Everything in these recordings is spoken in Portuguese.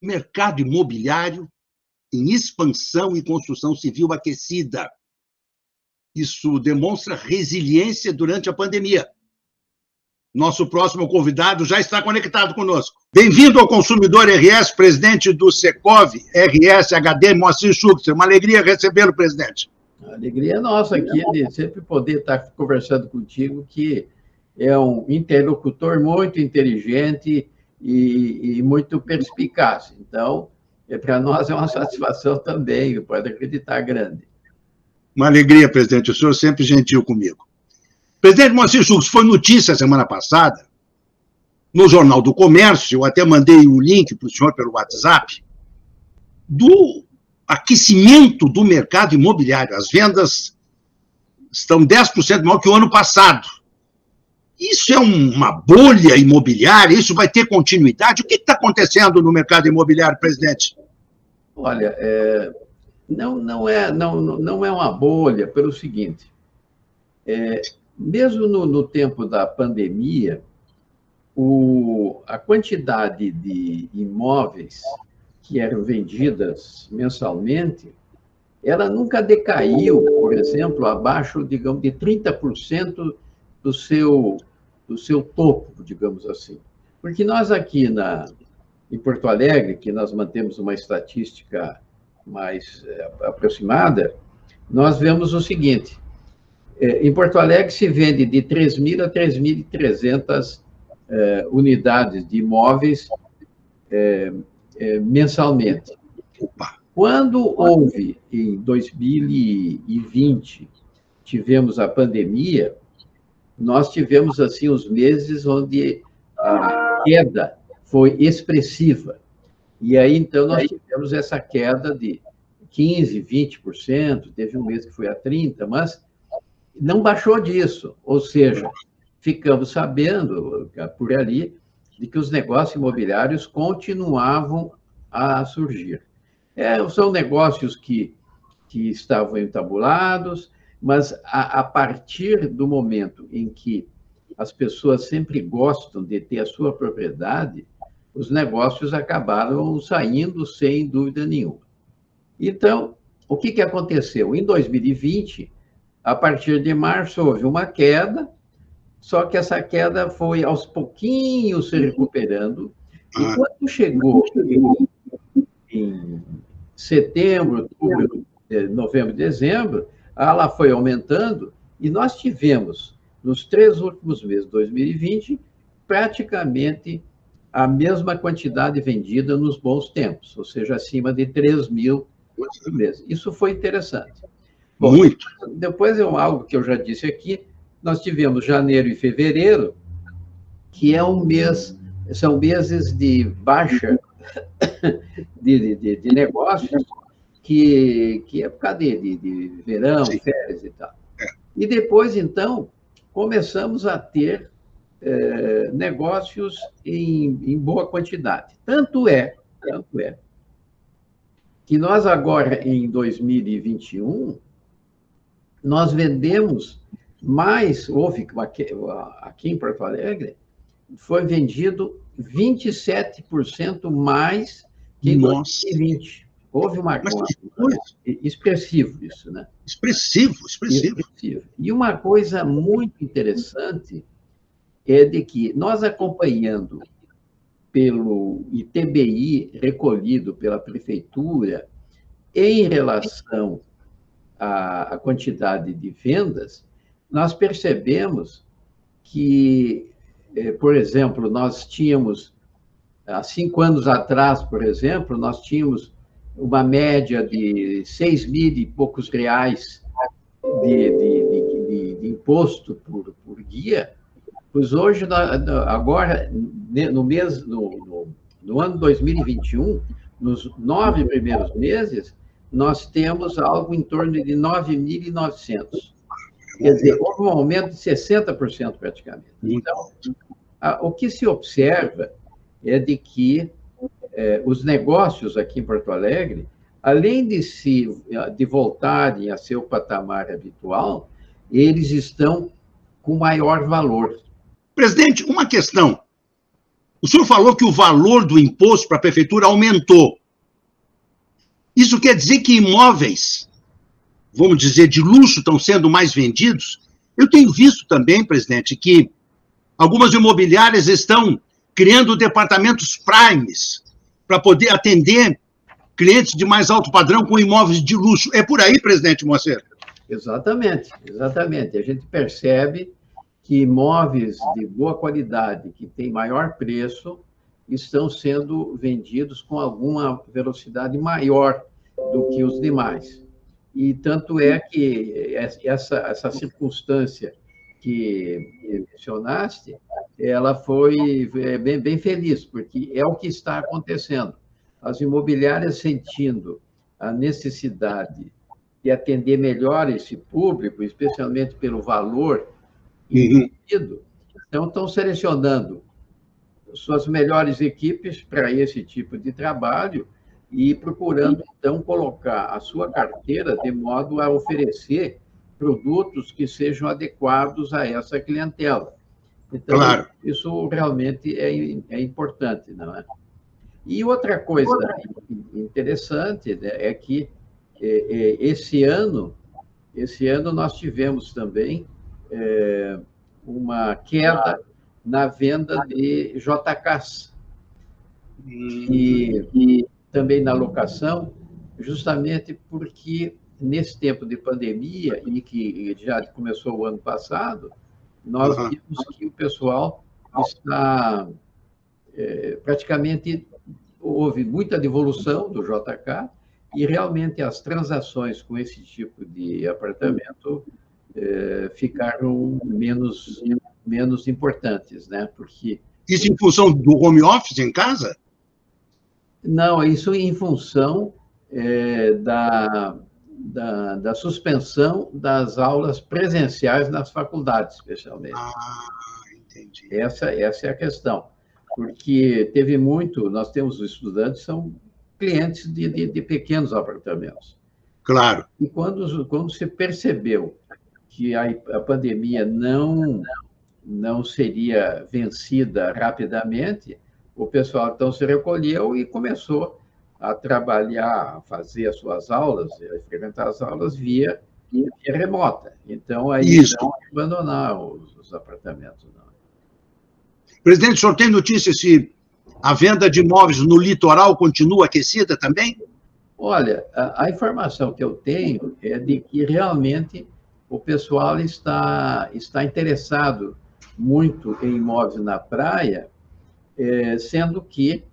mercado imobiliário em expansão e construção civil aquecida. Isso demonstra resiliência durante a pandemia. Nosso próximo convidado já está conectado conosco. Bem-vindo ao Consumidor RS, presidente do Secov RS HD, Moacir Schuster. Uma alegria recebê-lo, presidente. A alegria é nossa aqui de sempre poder estar conversando contigo, que é um interlocutor muito inteligente e, e muito perspicaz. Então, é, para nós é uma satisfação também, pode acreditar, grande. Uma alegria, presidente. O senhor sempre gentil comigo. Presidente Moacir Schultz, foi notícia semana passada, no Jornal do Comércio, eu até mandei o link para o senhor pelo WhatsApp, do aquecimento do mercado imobiliário. As vendas estão 10% maior que o ano passado. Isso é uma bolha imobiliária? Isso vai ter continuidade? O que está acontecendo no mercado imobiliário, presidente? Olha, é, não, não, é, não, não é uma bolha, pelo seguinte: é, mesmo no, no, tempo da pandemia, o, a quantidade de imóveis que eram vendidas mensalmente, ela nunca decaiu, por exemplo, abaixo, digamos, de 30% do seu do seu topo, digamos assim. Porque nós aqui na, em Porto Alegre, que nós mantemos uma estatística mais é, aproximada, nós vemos o seguinte: é, em Porto Alegre se vende de 3.000 a 3.300 é, unidades de imóveis mensalmente. Quando houve, em 2020, tivemos a pandemia, nós tivemos assim os meses onde a queda foi expressiva. E aí, então, nós tivemos essa queda de 15%, 20%, teve um mês que foi a 30%, mas não baixou disso. Ou seja, ficamos sabendo por ali de que os negócios imobiliários continuavam a surgir. É, são negócios que, que estavam entabulados, mas a, a partir do momento em que as pessoas sempre gostam de ter a sua propriedade, os negócios acabaram saindo sem dúvida nenhuma. Então, o que, que aconteceu? Em 2020, a partir de março, houve uma queda, só que essa queda foi aos pouquinhos se recuperando, e ah. quando chegou em, em setembro, outubro, novembro, dezembro, ela foi aumentando e nós tivemos, nos três últimos meses de 2020, praticamente a mesma quantidade vendida nos bons tempos, ou seja, acima de 3 mil por mês. Isso foi interessante. Bom, Muito. Depois é algo que eu já disse aqui, nós tivemos janeiro e fevereiro, que é um mês, são meses de baixa de, de, de negócios, que, que é por causa de, de, de verão, Sim. férias e tal. É. E depois, então, começamos a ter é, negócios em, em boa quantidade. Tanto é, tanto é, que nós agora, em 2021, nós vendemos mais, houve aqui, aqui em Porto Alegre, foi vendido 27% mais que em Nossa. 2020. Houve uma, Mas, uma, expressivo isso, né? Expressivo, expressivo, expressivo. E uma coisa muito interessante é de que nós acompanhando pelo ITBI recolhido pela prefeitura em relação à, à quantidade de vendas, nós percebemos que, eh, por exemplo, nós tínhamos há cinco anos atrás, por exemplo, nós tínhamos uma média de seis mil e poucos reais de, de, de, de imposto por, por, guia, pois hoje, agora, no mês, no, no, no ano 2021, nos nove primeiros meses, nós temos algo em torno de 9.900. Quer dizer, houve um aumento de 60% praticamente. Então, o que se observa é de que é, os negócios aqui em Porto Alegre, além de se de voltarem a seu patamar habitual, eles estão com maior valor. Presidente, uma questão. O senhor falou que o valor do imposto para a prefeitura aumentou. Isso quer dizer que imóveis, vamos dizer, de luxo estão sendo mais vendidos? Eu tenho visto também, presidente, que algumas imobiliárias estão criando departamentos primes para poder atender clientes de mais alto padrão com imóveis de luxo. É por aí, presidente Moacir? Exatamente, exatamente. A gente percebe que imóveis de boa qualidade, que têm maior preço, estão sendo vendidos com alguma velocidade maior do que os demais. E tanto é que essa, essa circunstância que mencionaste, ela foi é, bem, bem feliz, porque é o que está acontecendo. As imobiliárias sentindo a necessidade de atender melhor esse público, especialmente pelo valor investido, uhum. então estão selecionando suas melhores equipes para esse tipo de trabalho e procurando, então, colocar a sua carteira de modo a oferecer produtos que sejam adequados a essa clientela. Então, claro. isso realmente é, é importante, não é? E outra coisa interessante né, é que é, é, esse ano, esse ano nós tivemos também é, uma queda na venda de JKs e, e também na locação, justamente porque nesse tempo de pandemia, e que já começou o ano passado, nós uhum. vimos que o pessoal está é, praticamente houve muita devolução do JK e realmente as transações com esse tipo de apartamento é, ficaram menos menos importantes, né? Porque isso em função do home office em casa? Não, isso em função é, da da, da, suspensão das aulas presenciais nas faculdades, especialmente. Ah, entendi. Essa, essa é a questão. Porque teve muito, nós temos os estudantes, são clientes de, de, de pequenos apartamentos. Claro. E quando, quando se percebeu que a, a pandemia não, não seria vencida rapidamente, o pessoal então se recolheu e começou a trabalhar, a fazer as suas aulas, a experimentar as aulas via, via remota. Então, aí Isso. não abandonar os, os apartamentos. Não. Presidente, o senhor tem notícia se a venda de imóveis no litoral continua aquecida também? Olha, a, a, informação que eu tenho é de que realmente o pessoal está, está interessado muito em imóveis na praia, é, sendo que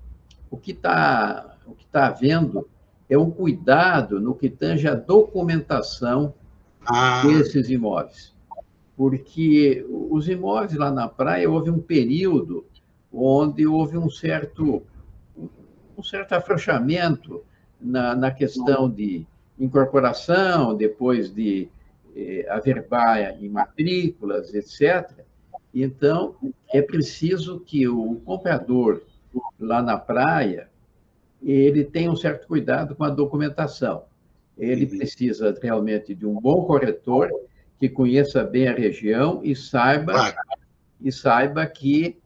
o que está o que está havendo é um cuidado no que tange a documentação ah. desses imóveis. Porque os imóveis lá na praia, houve um período onde houve um certo, um certo afrouxamento na, na questão de incorporação, depois de eh, averbar em matrículas, etc. Então, é preciso que o comprador lá na praia ele tem um certo cuidado com a documentação. Ele uhum. precisa realmente de um bom corretor que conheça bem a região e saiba claro. e saiba que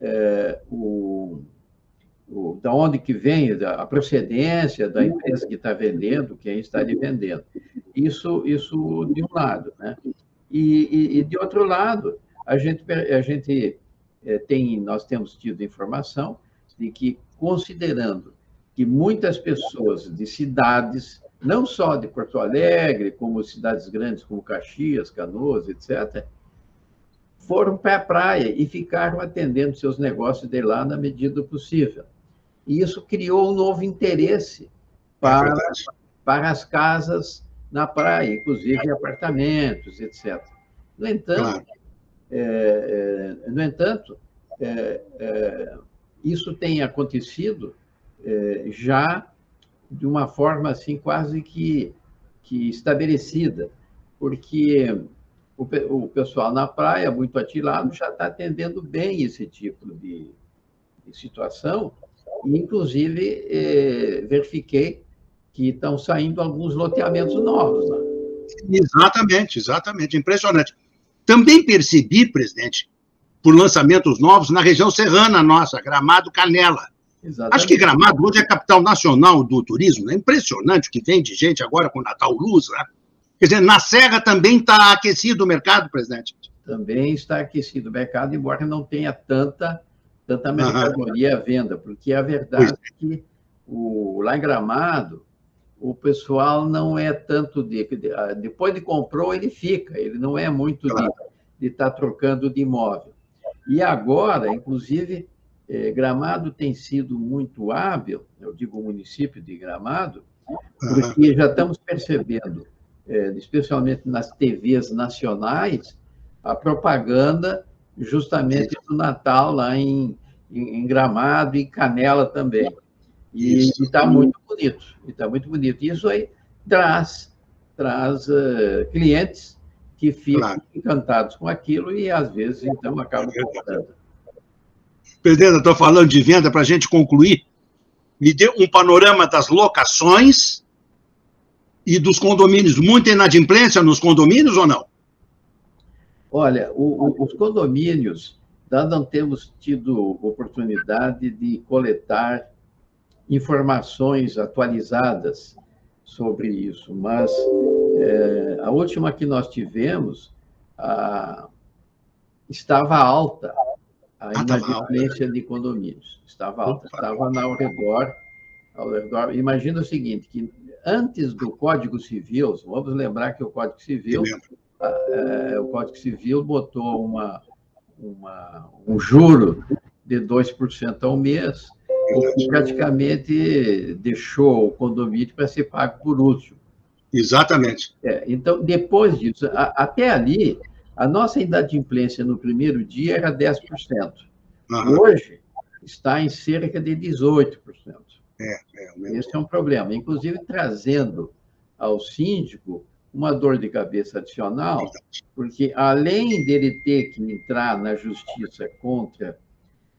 é, o, o, da onde que vem a procedência da empresa que está vendendo, quem está lhe vendendo. Isso, isso de um lado, né? E, e, e de outro lado, a gente, a gente é, tem, nós temos tido informação de que, considerando que muitas pessoas de cidades, não só de Porto Alegre, como cidades grandes como Caxias, Canoas, etc., foram para a praia e ficaram atendendo seus negócios de lá na medida do possível. E isso criou um novo interesse é para, para as casas na praia, inclusive apartamentos, etc. No entanto, claro. é, é, no entanto é, é isso tem acontecido é, já de uma forma assim quase que, que estabelecida, porque o, o pessoal na praia, muito atilado, já está atendendo bem esse tipo de, de situação, inclusive é, verifiquei que estão saindo alguns loteamentos novos. Né? Exatamente, exatamente, impressionante. Também percebi, presidente, por lançamentos novos na região serrana nossa, Gramado, Canela. Exatamente. Acho que Gramado hoje é a capital nacional do turismo. É impressionante o que vem de gente agora com Natal Luz. Né? Quer dizer, na Serra também está aquecido o mercado, presidente? Também está aquecido o mercado, embora não tenha tanta, tanta mercadoria à venda, porque a verdade é. é que o, lá em Gramado, o pessoal não é tanto de, ah, depois de comprou ele fica ele não é muito claro. de estar tá trocando de imóvel e agora inclusive eh, Gramado tem sido muito hábil eu digo o município de Gramado porque já estamos percebendo eh, especialmente nas TVs nacionais a propaganda justamente do Natal lá em, em, em Gramado e Canela também e está muito bonito, está muito bonito. Isso aí traz, traz uh, clientes que ficam claro. encantados com aquilo e, às vezes, então, acabam comprando. Presidente, estou falando de venda para a gente concluir. Me dê um panorama das locações e dos condomínios. Muita inadimplência nos condomínios ou não? Olha, o, o, os condomínios, nós não temos tido oportunidade de coletar informações atualizadas sobre isso, mas é, a última que nós tivemos a, estava alta, a ah, inadimplência de condomínios. Estava alta, estava ao redor, ao redor. Imagina o seguinte, que antes do Código Civil, vamos lembrar que o Código Civil, é, o Código Civil botou uma, uma, um juro de 2% ao mês, que praticamente deixou o condomínio para ser pago por último. Exatamente. É, então, depois disso, a, até ali, a nossa inadimplência no primeiro dia era 10%. Uhum. Hoje, está em cerca de 18%. É, é Esse é um problema. Inclusive, trazendo ao síndico uma dor de cabeça adicional, porque além dele ter que entrar na justiça contra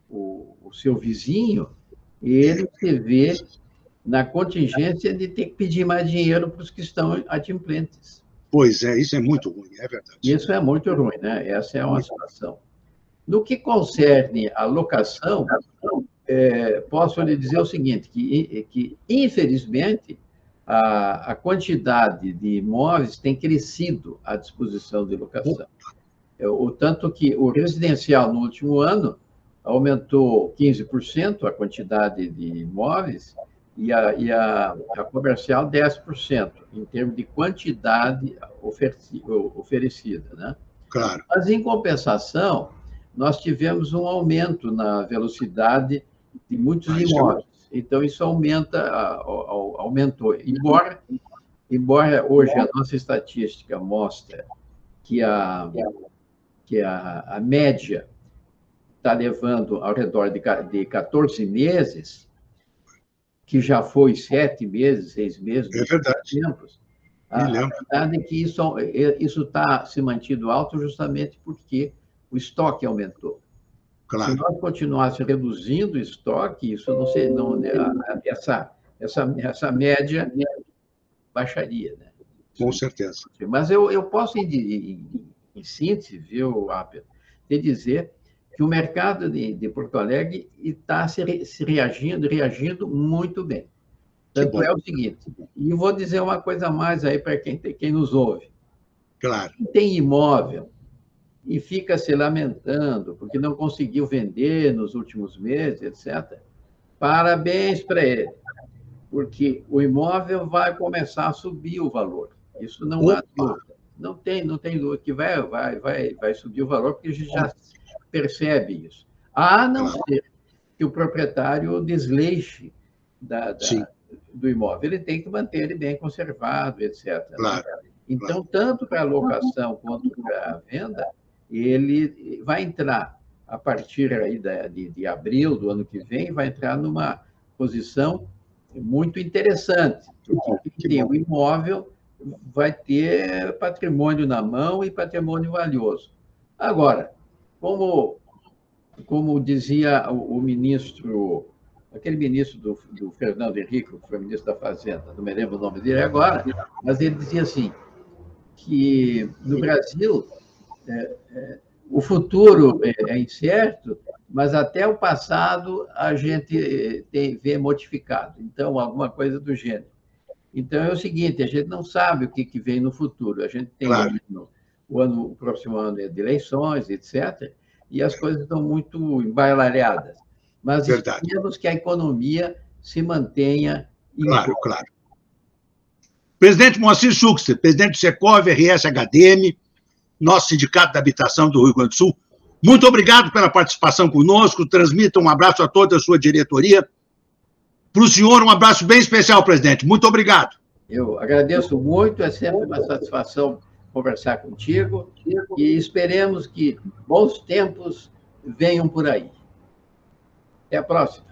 o, o seu vizinho, ele se vê na contingência de ter que pedir mais dinheiro para os que estão adimplentes. Pois é, isso é muito ruim, é verdade. Isso é muito ruim, né? Essa é uma situação. No que concerne a locação, é, posso lhe dizer o seguinte, que, que infelizmente, a, a, quantidade de imóveis tem crescido à disposição de locação. É, o tanto que o residencial, no último ano, aumentou 15% a quantidade de imóveis e a, e a, a comercial 10%, em termos de quantidade oferecida. Né? Claro. Mas, em compensação, nós tivemos um aumento na velocidade de muitos imóveis. Então, isso aumenta, aumentou. Embora, embora hoje a nossa estatística mostre que a, que a, a média está levando ao redor de, de 14 meses, que já foi sete meses, seis meses, é verdade. tempos. A, a verdade é que isso está se mantido alto justamente porque o estoque aumentou. Claro. Se nós continuássemos reduzindo o estoque, isso não seria, não, né, essa, essa, essa média baixaria. Né? Com certeza. Mas eu, eu posso, em, em, em síntese, viu, Apple, te dizer que o mercado de, de Porto Alegre está se, se, reagindo, reagindo muito bem. Tanto é o seguinte, e vou dizer uma coisa mais aí para quem, quem nos ouve. Claro. Quem tem imóvel e fica se lamentando porque não conseguiu vender nos últimos meses, etc., parabéns para ele, porque o imóvel vai começar a subir o valor. Isso não Opa. há dúvida. Não tem, não tem dúvida que vai, vai, vai, vai subir o valor, porque a gente já percebe isso. A não ser que o proprietário desleixe da, da, do imóvel. Ele tem que manter ele bem conservado, etc. Né? Claro. Então, tanto para a locação quanto para a venda, ele vai entrar, a partir aí de, de abril do ano que vem, vai entrar numa posição muito interessante. Porque quem tem o imóvel vai ter patrimônio na mão e patrimônio valioso. Agora, como, como dizia o, o ministro, aquele ministro do, do, Fernando Henrique, que foi ministro da Fazenda, não me lembro o nome dele agora, mas ele dizia assim, que no Brasil, é, é, o futuro é, é incerto, mas até o passado a gente eh, tem, vê modificado. Então, alguma coisa do gênero. Então, é o seguinte, a gente não sabe o que, que vem no futuro. A gente tem claro. O, ano, o próximo ano é de eleições, etc., e as coisas estão muito embailareadas. Mas Verdade. esperamos que a economia se mantenha... Claro, claro. Presidente Moacir Schuxter, presidente do Secov, RS HDM, nosso Sindicato da Habitação do Rio Grande do Sul, muito obrigado pela participação conosco. Transmita um abraço a toda a sua diretoria. Para o senhor, um abraço bem especial, presidente. Muito obrigado. Eu agradeço muito, é sempre uma satisfação conversar contigo e esperemos que bons tempos venham por aí. Até a próxima.